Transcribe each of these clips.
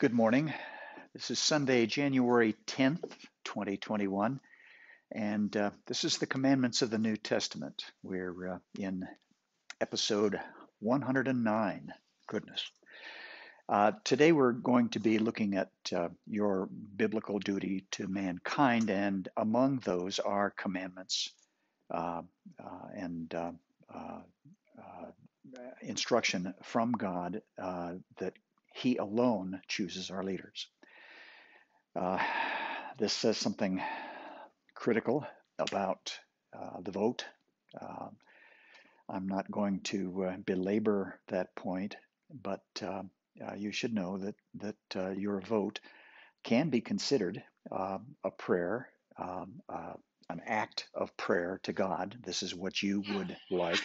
Good morning. This is Sunday, January 10th, 2021, and uh, this is the Commandments of the New Testament. We're uh, in episode 109. Goodness. Uh, today we're going to be looking at uh, your biblical duty to mankind, and among those are commandments uh, uh, and instruction from God that he alone chooses our leaders. Uh, this says something critical about uh, the vote. Uh, I'm not going to uh, belabor that point, but uh, uh, you should know that that your vote can be considered a prayer, um, an act of prayer to God. This is what you would like.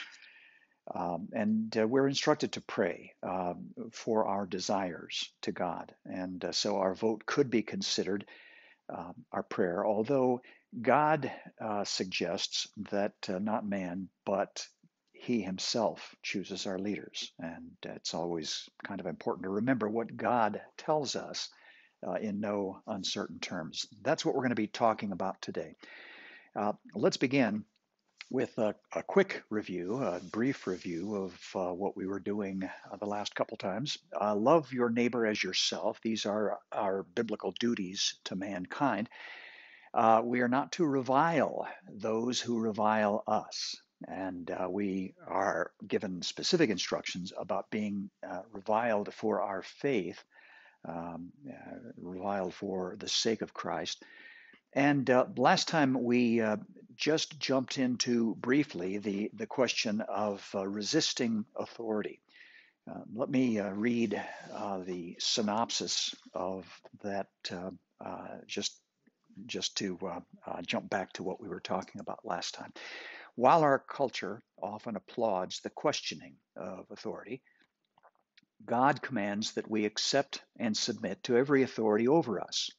Um, and uh, we're instructed to pray um, for our desires to God. And uh, so our vote could be considered um, our prayer, although God uh, suggests that uh, not man, but He Himself chooses our leaders. And it's always kind of important to remember what God tells us uh, in no uncertain terms. That's what we're going to be talking about today. Uh, let's begin with a, a, quick review, a brief review of uh, what we were doing uh, the last couple times. Uh, love your neighbor as yourself. These are our biblical duties to mankind. Uh, we are not to revile those who revile us. And uh, we are given specific instructions about being uh, reviled for our faith, um, reviled for the sake of Christ. And uh, last time we uh, just jumped into briefly the, the question of uh, resisting authority. Uh, let me uh, read uh, the synopsis of that just, just to jump back to what we were talking about last time. While our culture often applauds the questioning of authority, God commands that we accept and submit to every authority over us,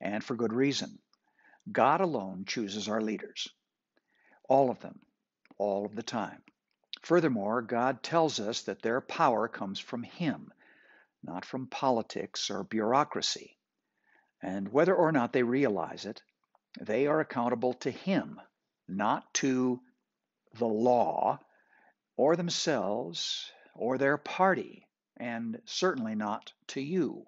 and for good reason. God alone chooses our leaders, all of them, all of the time. Furthermore, God tells us that their power comes from Him, not from politics or bureaucracy. And whether or not they realize it, they are accountable to Him, not to the law or themselves or their party, and certainly not to you.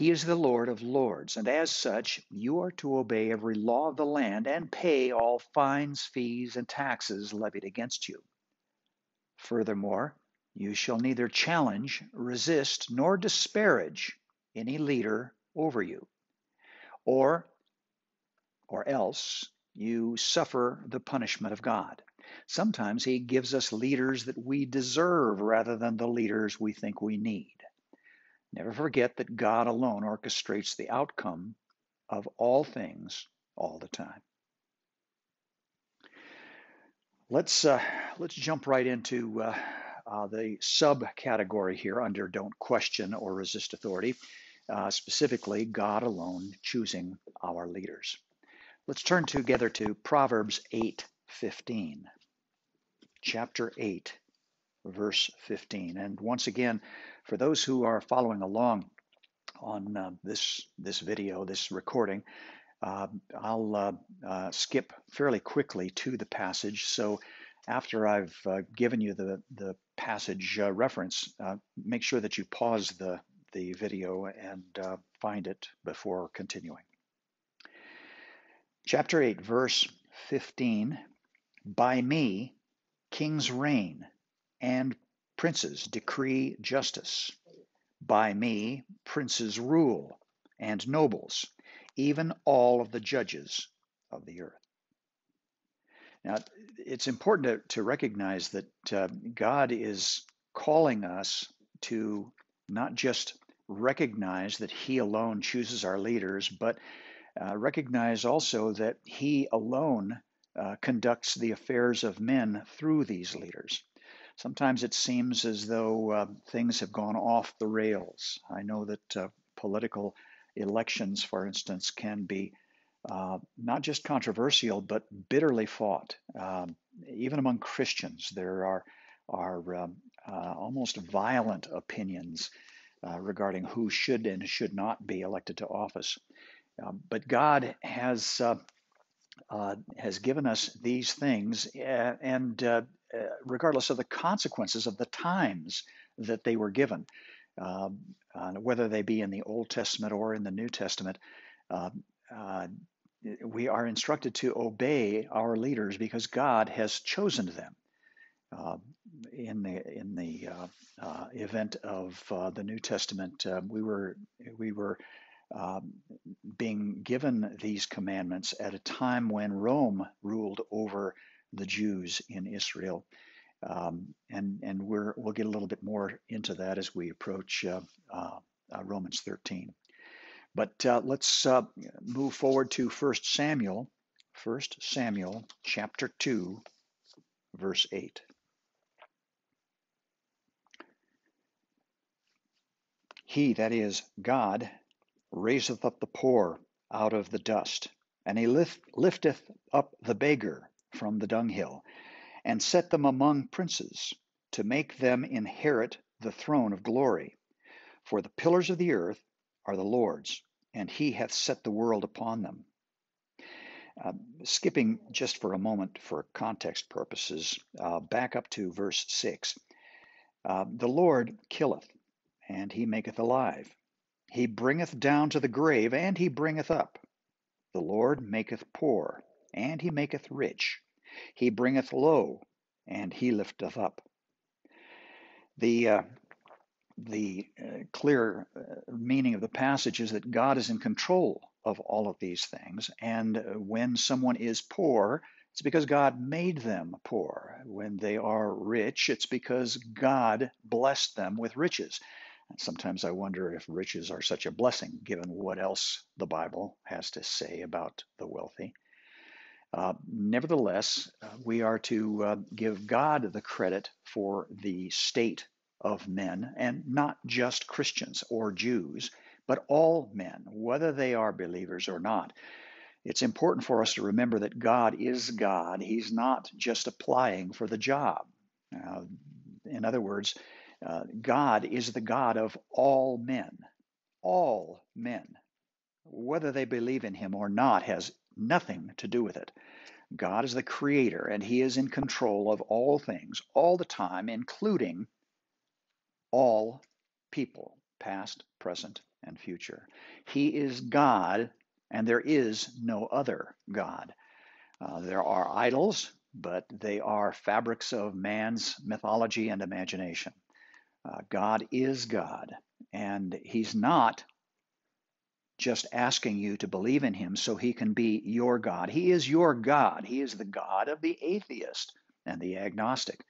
He is the Lord of lords, and as such, you are to obey every law of the land and pay all fines, fees, and taxes levied against you. Furthermore, you shall neither challenge, resist, nor disparage any leader over you, or or else you suffer the punishment of God. Sometimes he gives us leaders that we deserve rather than the leaders we think we need. Never forget that God alone orchestrates the outcome of all things all the time. Let's uh, let's jump right into uh, uh, the subcategory here under "Don't question or resist authority." Uh, specifically, God alone choosing our leaders. Let's turn together to Proverbs 8:15, chapter 8, verse 15, and once again for those who are following along on uh, this this video, this recording, uh, I'll uh skip fairly quickly to the passage. So after I've uh, given you the the passage uh, reference, make sure that you pause the the video and find it before continuing. Chapter 8, verse 15 By me kings reign and Princes decree justice. By me, princes rule, and nobles, even all of the judges of the earth. Now, it's important to, to recognize that uh, God is calling us to not just recognize that He alone chooses our leaders, but uh, recognize also that He alone uh, conducts the affairs of men through these leaders. Sometimes it seems as though uh, things have gone off the rails. I know that uh, political elections, for instance, can be uh, not just controversial but bitterly fought. Um, even among Christians, there are are um, uh, almost violent opinions uh, regarding who should and should not be elected to office. Um, but God has uh, has given us these things, and uh, uh, regardless of the consequences of the times that they were given, um, whether they be in the Old Testament or in the New Testament, um, we are instructed to obey our leaders because God has chosen them. Uh, in the in the uh, uh, event of the New Testament, we were we were um, being given these commandments at a time when Rome ruled over the Jews in Israel. Um, and and we're, we'll get a little bit more into that as we approach uh, uh, uh Romans 13. But uh, let's uh, move forward to 1 Samuel, 1 Samuel chapter 2, verse 8. He, that is God, raiseth up the poor out of the dust, and he lift, lifteth up the beggar from the dunghill, and set them among princes, to make them inherit the throne of glory. For the pillars of the earth are the Lord's, and he hath set the world upon them. Uh, skipping just for a moment for context purposes, uh, back up to verse 6. Uh, the Lord killeth, and he maketh alive. He bringeth down to the grave, and he bringeth up. The Lord maketh poor, and he maketh rich. He bringeth low, and he lifteth up. The uh, the uh, clear uh, meaning of the passage is that God is in control of all of these things, and uh, when someone is poor, it's because God made them poor. When they are rich, it's because God blessed them with riches. And Sometimes I wonder if riches are such a blessing, given what else the Bible has to say about the wealthy. Uh, nevertheless, uh, we are to uh, give God the credit for the state of men, and not just Christians or Jews, but all men, whether they are believers or not. It's important for us to remember that God is God. He's not just applying for the job. in other words, uh, God is the God of all men. All men. Whether they believe in him or not has nothing to do with it. God is the creator and he is in control of all things all the time, including all people, past, present, and future. He is God and there is no other God. Uh, there are idols, but they are fabrics of man's mythology and imagination. Uh, God is God, and He's not just asking you to believe in Him so He can be your God. He is your God. He is the God of the atheist and the agnostic.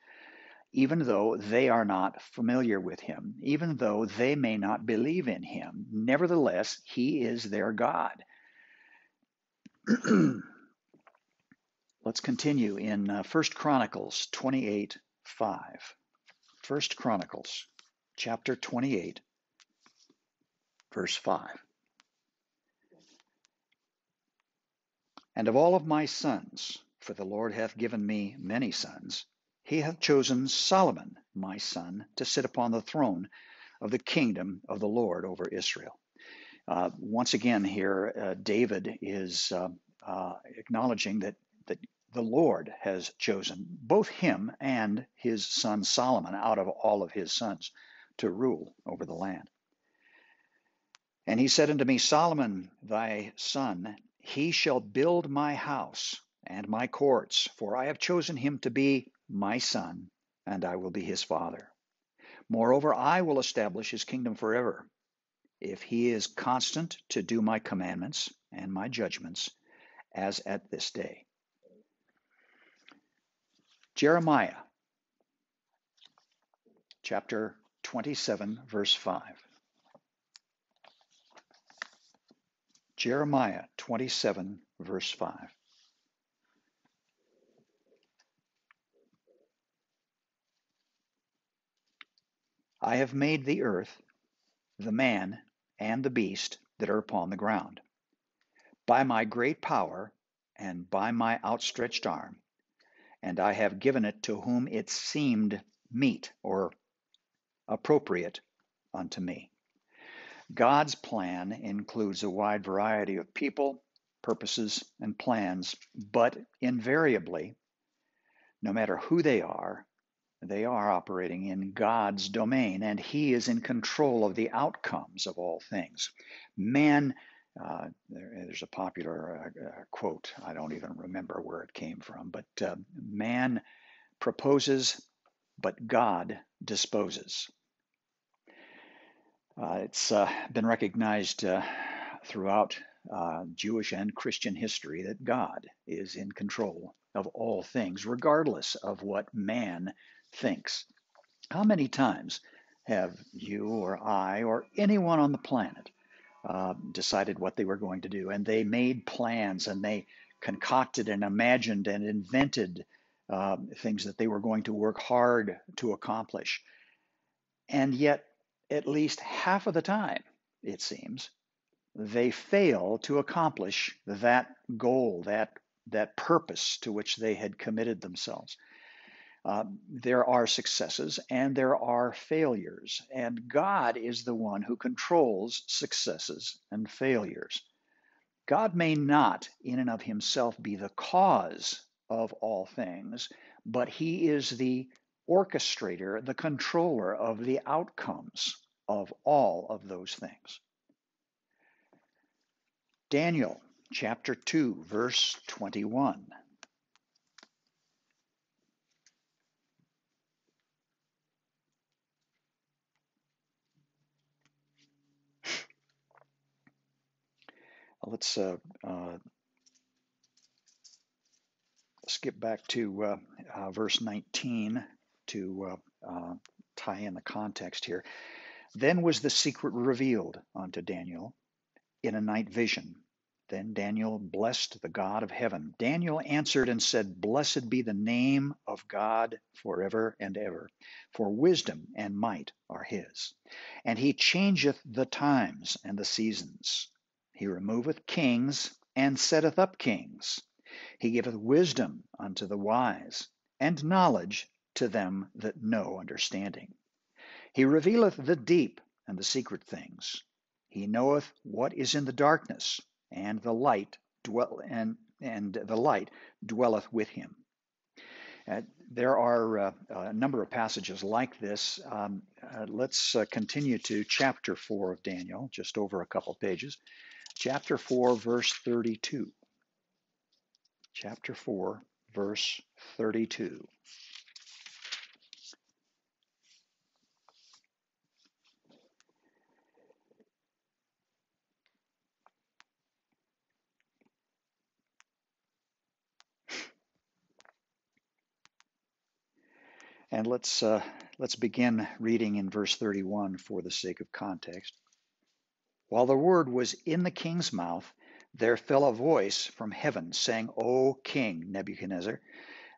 Even though they are not familiar with Him, even though they may not believe in Him, nevertheless, He is their God. Let's continue in uh, 1 Chronicles 28 5. First Chronicles chapter 28 verse 5. And of all of my sons, for the Lord hath given me many sons, he hath chosen Solomon, my son, to sit upon the throne of the kingdom of the Lord over Israel. Uh, once again, here, uh, David is uh, uh acknowledging that, that the Lord has chosen both him and his son Solomon out of all of his sons to rule over the land. And he said unto me, Solomon, thy son, he shall build my house and my courts, for I have chosen him to be my son, and I will be his father. Moreover, I will establish his kingdom forever, if he is constant to do my commandments and my judgments, as at this day. Jeremiah chapter 27, verse 5. Jeremiah 27, verse 5. I have made the earth, the man, and the beast that are upon the ground. By my great power and by my outstretched arm, and I have given it to whom it seemed meet or appropriate unto me. God's plan includes a wide variety of people, purposes, and plans, but invariably, no matter who they are, they are operating in God's domain, and He is in control of the outcomes of all things. Man, uh, there, there's a popular uh, uh, quote, I don't even remember where it came from, but uh, man proposes, but God disposes. Uh, it's uh, been recognized throughout Jewish and Christian history that God is in control of all things, regardless of what man thinks. How many times have you or I or anyone on the planet uh, decided what they were going to do and they made plans and they concocted and imagined and invented uh, things that they were going to work hard to accomplish? And yet, at least half of the time, it seems, they fail to accomplish that goal, that, that purpose to which they had committed themselves. Uh, there are successes and there are failures, and God is the one who controls successes and failures. God may not, in and of himself, be the cause of all things, but he is the orchestrator, the controller of the outcomes of all of those things. Daniel chapter 2, verse 21. let's uh, uh, skip back to uh, uh verse 19 to uh, uh, tie in the context here. Then was the secret revealed unto Daniel in a night vision. Then Daniel blessed the God of heaven. Daniel answered and said, Blessed be the name of God forever and ever, for wisdom and might are his. And he changeth the times and the seasons. He removeth kings and setteth up kings. He giveth wisdom unto the wise, and knowledge to them that know understanding. He revealeth the deep and the secret things. He knoweth what is in the darkness, and the light dwell and and the light dwelleth with him. Uh, there are uh, a number of passages like this. Um, uh, let's uh, continue to chapter 4 of Daniel, just over a couple pages chapter 4, verse 32. Chapter 4, verse 32. And let's uh, let's begin reading in verse 31 for the sake of context. While the word was in the king's mouth, there fell a voice from heaven saying, O King Nebuchadnezzar,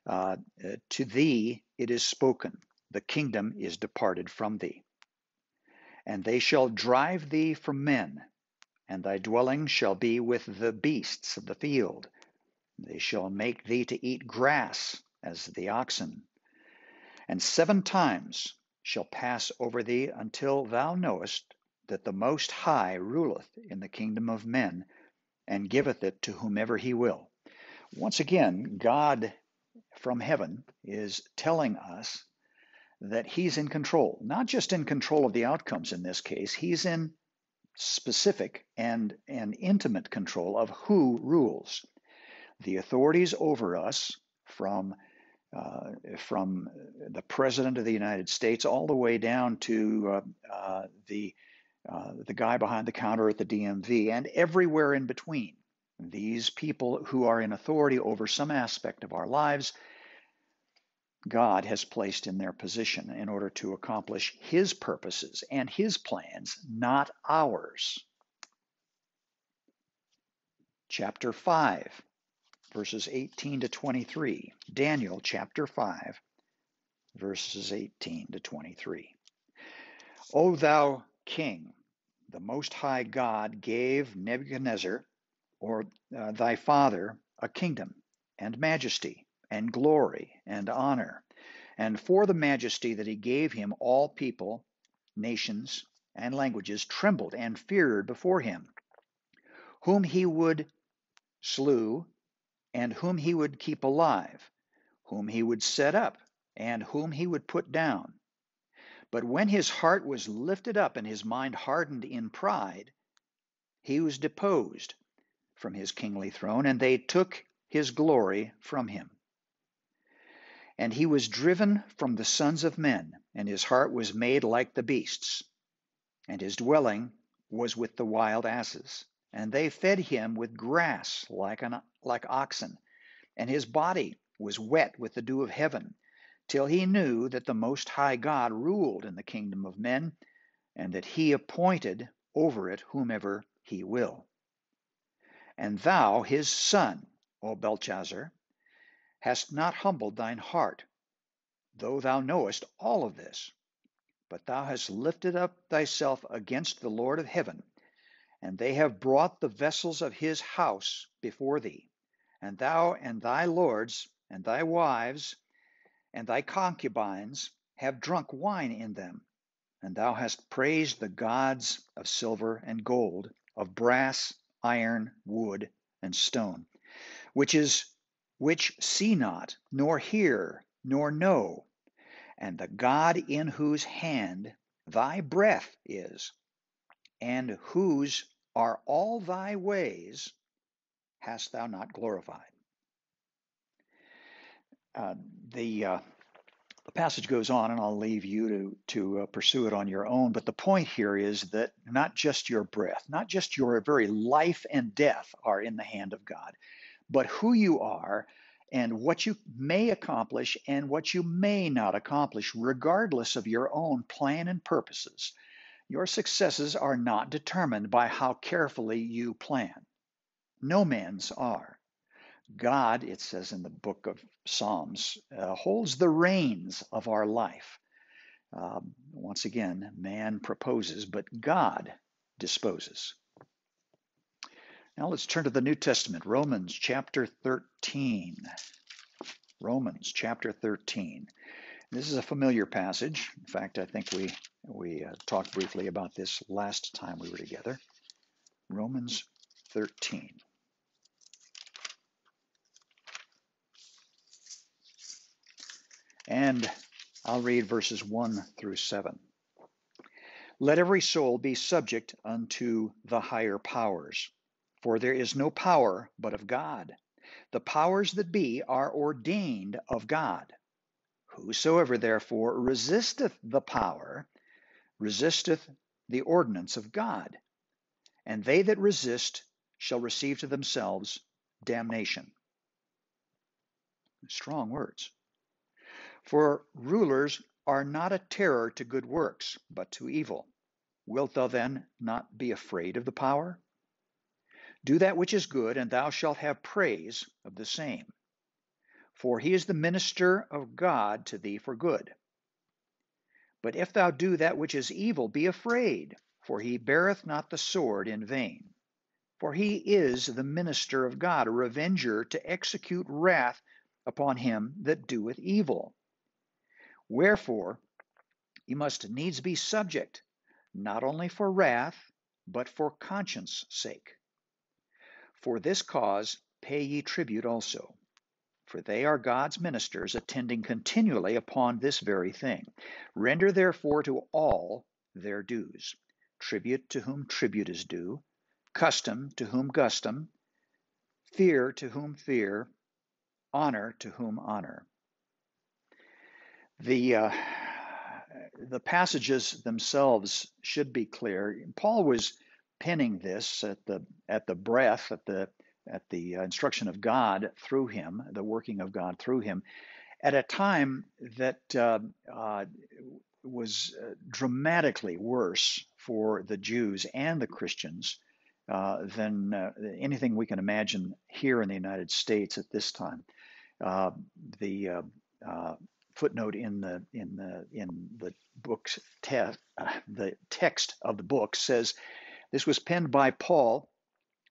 uh, to thee it is spoken, the kingdom is departed from thee. And they shall drive thee from men, and thy dwelling shall be with the beasts of the field. They shall make thee to eat grass as the oxen. And seven times shall pass over thee until thou knowest that the Most High ruleth in the kingdom of men and giveth it to whomever he will. Once again, God from heaven is telling us that he's in control, not just in control of the outcomes in this case, he's in specific and, and intimate control of who rules. The authorities over us, from uh, from the President of the United States all the way down to uh, uh, the uh, the guy behind the counter at the DMV, and everywhere in between. These people who are in authority over some aspect of our lives, God has placed in their position in order to accomplish His purposes and His plans, not ours. Chapter 5, verses 18 to 23. Daniel chapter 5, verses 18 to 23. O thou king, the Most High God gave Nebuchadnezzar, or uh, thy father, a kingdom, and majesty, and glory, and honor. And for the majesty that he gave him, all people, nations, and languages trembled and feared before him, whom he would slew, and whom he would keep alive, whom he would set up, and whom he would put down. But when his heart was lifted up and his mind hardened in pride, he was deposed from his kingly throne, and they took his glory from him. And he was driven from the sons of men, and his heart was made like the beasts, and his dwelling was with the wild asses. And they fed him with grass like, an, like oxen, and his body was wet with the dew of heaven till he knew that the Most High God ruled in the kingdom of men, and that he appointed over it whomever he will. And thou, his son, O Belshazzar, hast not humbled thine heart, though thou knowest all of this. But thou hast lifted up thyself against the Lord of heaven, and they have brought the vessels of his house before thee, and thou and thy lords and thy wives and thy concubines have drunk wine in them, and thou hast praised the gods of silver and gold, of brass, iron, wood, and stone, which is which see not, nor hear, nor know, and the God in whose hand thy breath is, and whose are all thy ways, hast thou not glorified. Uh, the uh, the passage goes on, and I'll leave you to to uh, pursue it on your own. But the point here is that not just your breath, not just your very life and death are in the hand of God, but who you are and what you may accomplish and what you may not accomplish, regardless of your own plan and purposes. Your successes are not determined by how carefully you plan. No man's are. God, it says in the book of Psalms, uh, holds the reins of our life. Uh, once again, man proposes, but God disposes. Now let's turn to the New Testament, Romans chapter 13. Romans chapter 13. This is a familiar passage. In fact, I think we we uh, talked briefly about this last time we were together. Romans 13. And I'll read verses 1 through 7. Let every soul be subject unto the higher powers, for there is no power but of God. The powers that be are ordained of God. Whosoever therefore resisteth the power, resisteth the ordinance of God. And they that resist shall receive to themselves damnation. Strong words. For rulers are not a terror to good works, but to evil. Wilt thou then not be afraid of the power? Do that which is good, and thou shalt have praise of the same. For he is the minister of God to thee for good. But if thou do that which is evil, be afraid, for he beareth not the sword in vain. For he is the minister of God, a revenger to execute wrath upon him that doeth evil. Wherefore, ye must needs be subject, not only for wrath, but for conscience sake. For this cause pay ye tribute also, for they are God's ministers, attending continually upon this very thing. Render therefore to all their dues tribute to whom tribute is due, custom to whom custom, fear to whom fear, honor to whom honor. The uh, the passages themselves should be clear. Paul was penning this at the at the breath at the at the uh, instruction of God through him, the working of God through him, at a time that uh, uh, was uh, dramatically worse for the Jews and the Christians uh, than uh, anything we can imagine here in the United States at this time. the footnote in the in the in the book's te- the text of the book says this was penned by Paul,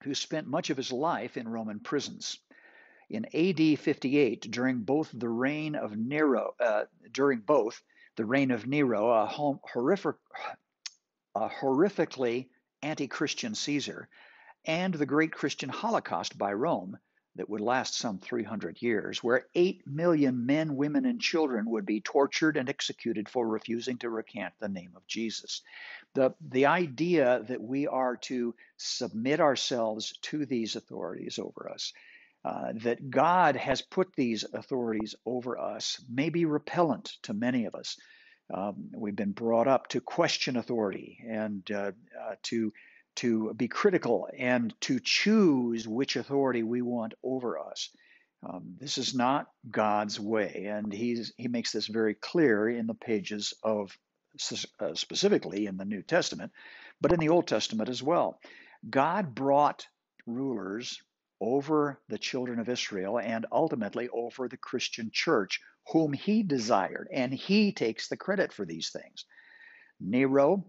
who spent much of his life in Roman prisons. In AD 58, during both the reign of Nero, uh, during both the reign of Nero, a horrific a horrifically anti Christian Caesar, and the great Christian Holocaust by Rome that would last some 300 years, where 8 million men, women, and children would be tortured and executed for refusing to recant the name of Jesus. The, the idea that we are to submit ourselves to these authorities over us, uh, that God has put these authorities over us, may be repellent to many of us. Um, we've been brought up to question authority and uh, uh, to to be critical and to choose which authority we want over us. Um, this is not God's way, and he's, he makes this very clear in the pages of, uh, specifically in the New Testament, but in the Old Testament as well. God brought rulers over the children of Israel and ultimately over the Christian church, whom he desired, and he takes the credit for these things. Nero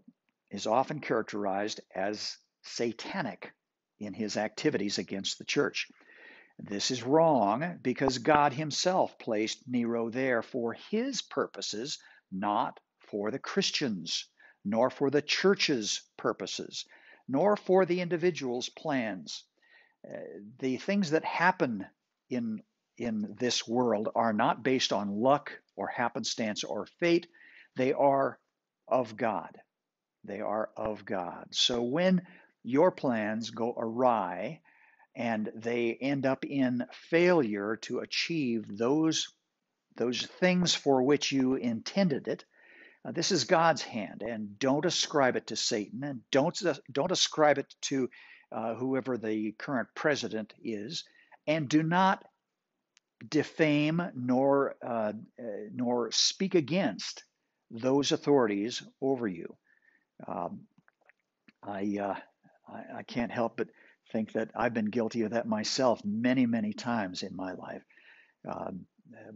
is often characterized as satanic in his activities against the church. This is wrong because God Himself placed Nero there for His purposes, not for the Christians, nor for the church's purposes, nor for the individual's plans. Uh, the things that happen in, in this world are not based on luck or happenstance or fate, they are of God. They are of God. So when your plans go awry and they end up in failure to achieve those, those things for which you intended it, uh, this is God's hand, and don't ascribe it to Satan, and don't, don't ascribe it to uh, whoever the current president is, and do not defame nor, uh, uh nor speak against those authorities over you. Um, I, uh, I, I can't help but think that I've been guilty of that myself many, many times in my life. Uh,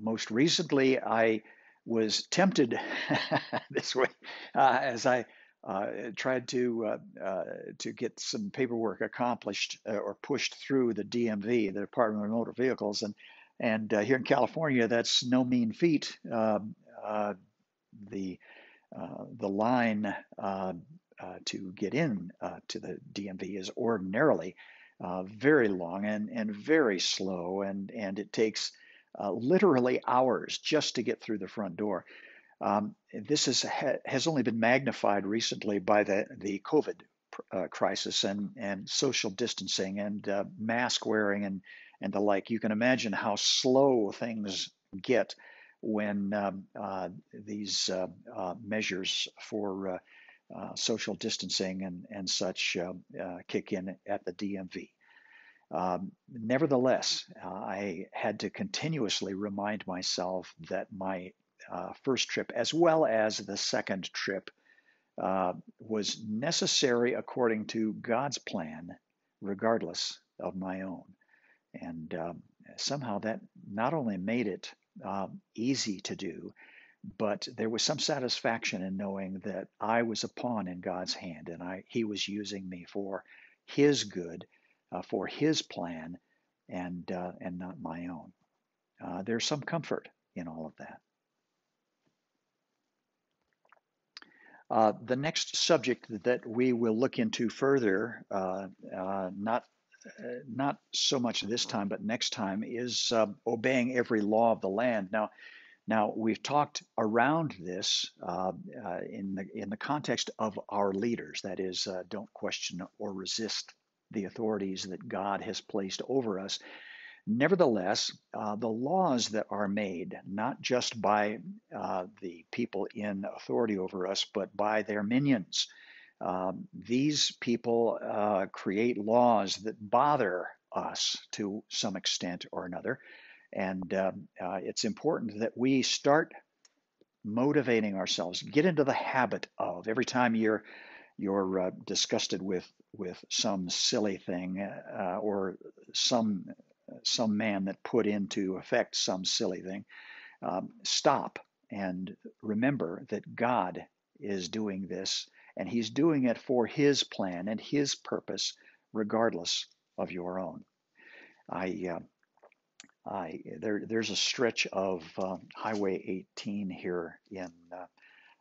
most recently, I was tempted this way uh, as I uh, tried to uh, uh to get some paperwork accomplished uh, or pushed through the DMV, the Department of Motor Vehicles, and and uh, here in California, that's no mean feat. Um, the the line uh, to get in uh, to the DMV is ordinarily uh, very long and, and very slow, and, and it takes uh, literally hours just to get through the front door. Um, this is, ha, has only been magnified recently by the, the COVID uh, crisis and, and social distancing and uh, mask wearing and, and the like. You can imagine how slow things get when um, these measures for uh, social distancing and, and such uh, uh, kick in at the DMV. Um, nevertheless, uh, I had to continuously remind myself that my uh, first trip, as well as the second trip, was necessary according to God's plan, regardless of my own. And um, somehow that not only made it um, easy to do, but there was some satisfaction in knowing that I was a pawn in God's hand and I, He was using me for His good, uh, for His plan, and, uh, and not my own. Uh, there's some comfort in all of that. Uh, the next subject that we will look into further, uh, uh, not not so much this time, but next time, is obeying every law of the land. Now, now, we've talked around this uh, uh, in, the, in the context of our leaders. That is, uh, don't question or resist the authorities that God has placed over us. Nevertheless, uh, the laws that are made, not just by uh, the people in authority over us, but by their minions, um, these people uh, create laws that bother us to some extent or another. And um, uh, it's important that we start motivating ourselves, get into the habit of every time you're you're uh, disgusted with with some silly thing uh, or some some man that put into effect some silly thing, um, stop and remember that God is doing this and He's doing it for His plan and His purpose, regardless of your own. I uh, I, there, there's a stretch of uh, Highway 18 here in uh,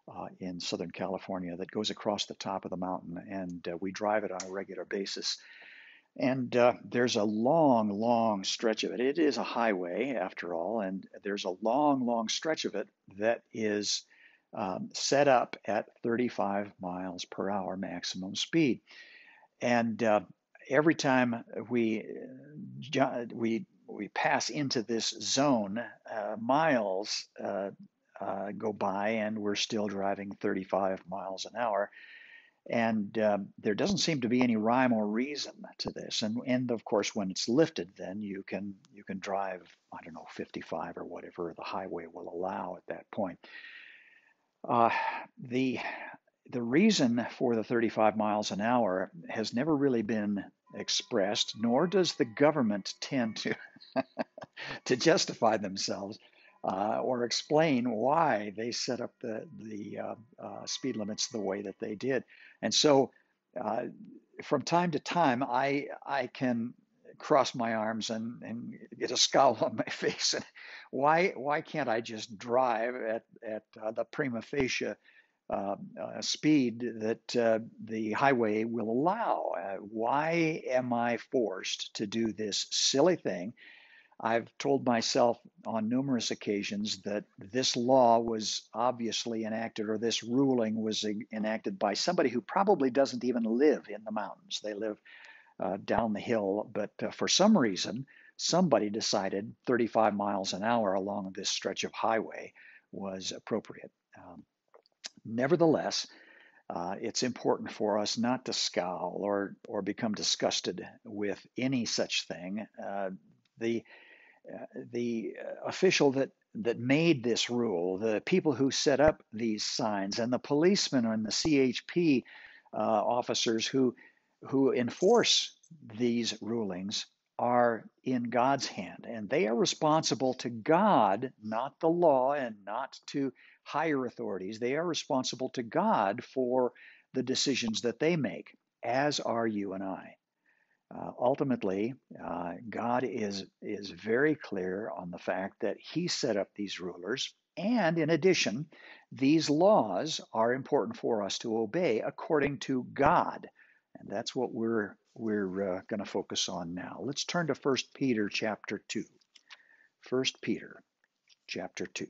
uh, in Southern California that goes across the top of the mountain, and uh, we drive it on a regular basis. And uh, there's a long, long stretch of it. It is a highway, after all, and there's a long, long stretch of it that is um, set up at 35 miles per hour maximum speed. And uh, every time we uh, we we pass into this zone, uh, miles uh, uh, go by, and we're still driving 35 miles an hour. And um, there doesn't seem to be any rhyme or reason to this. And and of course, when it's lifted, then you can you can drive I don't know 55 or whatever the highway will allow at that point. Uh, the the reason for the 35 miles an hour has never really been expressed, nor does the government tend to to justify themselves uh, or explain why they set up the the uh, uh, speed limits the way that they did. And so, uh, from time to time, I I can cross my arms and, and get a scowl on my face. And why why can't I just drive at at uh, the prima facie uh, uh, speed that uh, the highway will allow? Uh, why am I forced to do this silly thing? I've told myself on numerous occasions that this law was obviously enacted or this ruling was enacted by somebody who probably doesn't even live in the mountains. They live uh, down the hill, but uh, for some reason, somebody decided 35 miles an hour along this stretch of highway was appropriate. Um, nevertheless, uh, it's important for us not to scowl or or become disgusted with any such thing. Uh, the uh, the official that that made this rule, the people who set up these signs, and the policemen and the CHP uh, officers who who enforce these rulings are in God's hand, and they are responsible to God, not the law, and not to higher authorities. They are responsible to God for the decisions that they make, as are you and I. Uh, ultimately, uh, God is is very clear on the fact that He set up these rulers, and in addition, these laws are important for us to obey according to God, and that's what we're we're uh, going to focus on now. Let's turn to 1 Peter chapter 2. 1 Peter chapter 2.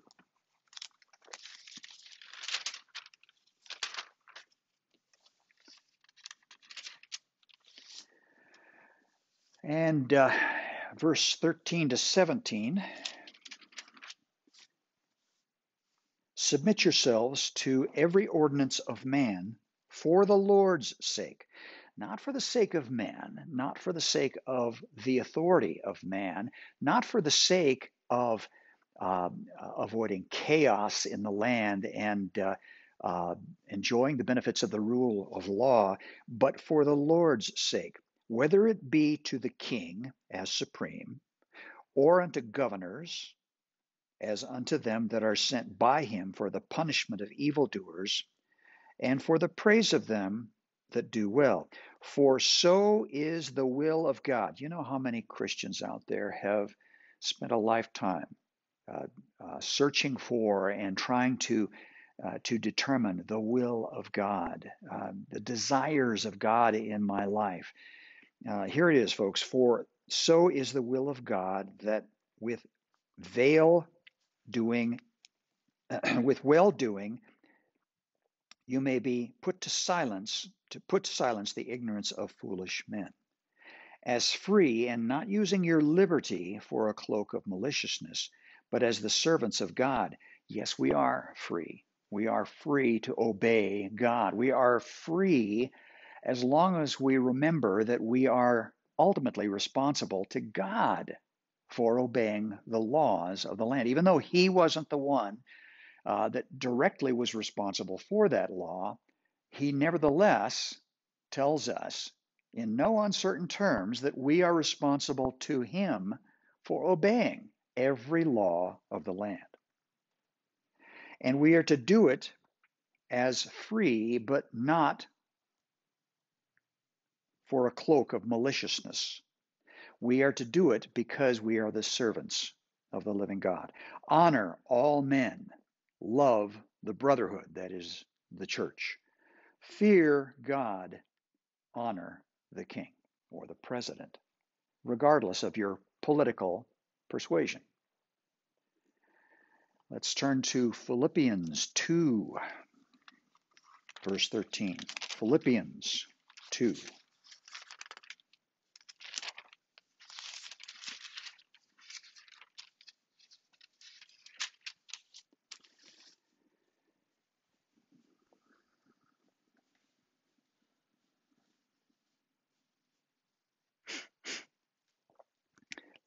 And uh, verse 13 to 17 Submit yourselves to every ordinance of man for the Lord's sake not for the sake of man, not for the sake of the authority of man, not for the sake of um, avoiding chaos in the land and uh, uh, enjoying the benefits of the rule of law, but for the Lord's sake, whether it be to the king as supreme, or unto governors as unto them that are sent by him for the punishment of evildoers, and for the praise of them that do well. For so is the will of God. You know how many Christians out there have spent a lifetime uh, uh, searching for and trying to uh, to determine the will of God, um, the desires of God in my life. Uh, here it is, folks. For so is the will of God that with veil doing, with well doing, you may be put to silence to put to silence the ignorance of foolish men. As free and not using your liberty for a cloak of maliciousness but as the servants of god yes we are free. We are free to obey god. We are free as long as we remember that we are ultimately responsible to god for obeying the laws of the land. Even though he wasn't the one uh, that directly was responsible for that law, he nevertheless tells us in no uncertain terms that we are responsible to him for obeying every law of the land. And we are to do it as free, but not for a cloak of maliciousness. We are to do it because we are the servants of the living God. Honor all men love the brotherhood, that is, the church. Fear God, honor the king or the president, regardless of your political persuasion. Let's turn to Philippians 2, verse 13. Philippians 2.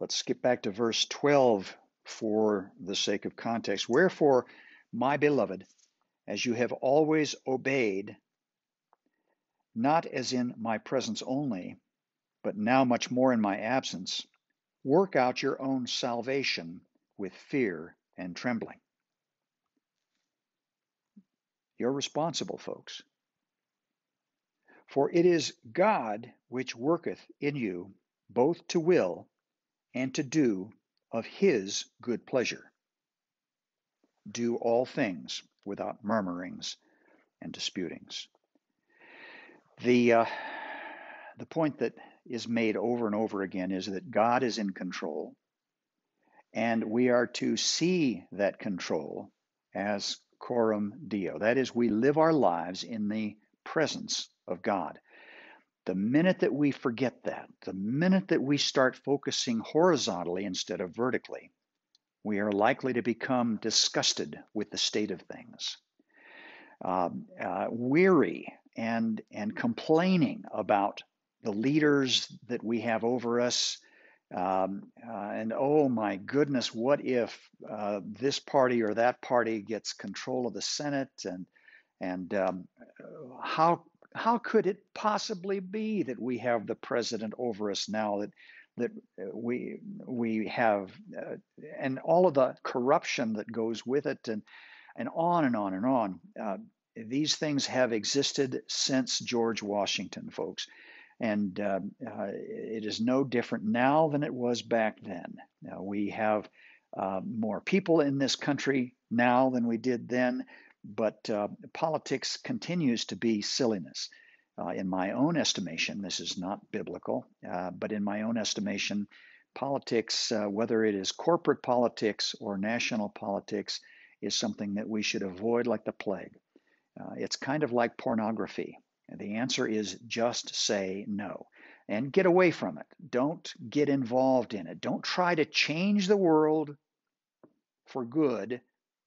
Let's skip back to verse 12 for the sake of context. Wherefore, my beloved, as you have always obeyed, not as in my presence only, but now much more in my absence, work out your own salvation with fear and trembling. You're responsible, folks. For it is God which worketh in you both to will and to do of his good pleasure. Do all things without murmurings and disputings. The, uh, the point that is made over and over again is that God is in control, and we are to see that control as coram deo. That is, we live our lives in the presence of God. The minute that we forget that, the minute that we start focusing horizontally instead of vertically, we are likely to become disgusted with the state of things, uh, uh, weary and and complaining about the leaders that we have over us. Um, uh, and oh my goodness, what if uh, this party or that party gets control of the Senate? And and um, how how could it possibly be that we have the president over us now that that we we have uh, and all of the corruption that goes with it and and on and on and on. Uh, these things have existed since George Washington folks. And uh, uh it is no different now than it was back then. Now, we have uh, more people in this country now than we did then but uh, politics continues to be silliness. Uh, in my own estimation, this is not biblical, uh, but in my own estimation, politics, uh, whether it is corporate politics or national politics, is something that we should avoid like the plague. Uh, it's kind of like pornography. The answer is just say no and get away from it. Don't get involved in it. Don't try to change the world for good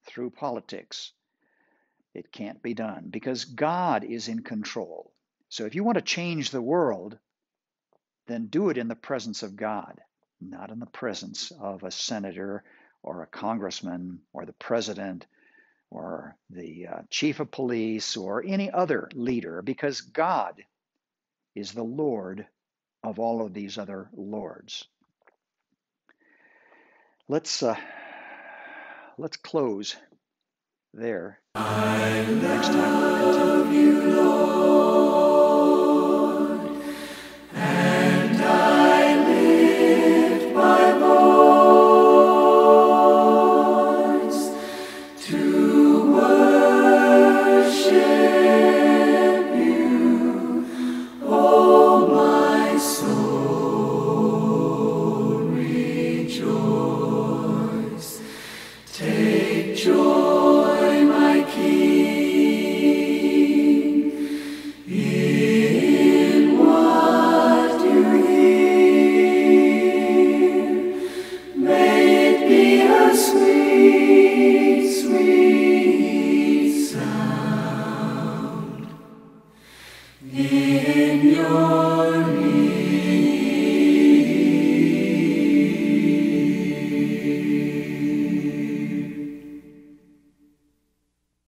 through politics. It can't be done because God is in control. So if you want to change the world, then do it in the presence of God, not in the presence of a senator or a congressman or the president or the uh, chief of police or any other leader, because God is the Lord of all of these other lords. Let's uh, let's close there. I Next time.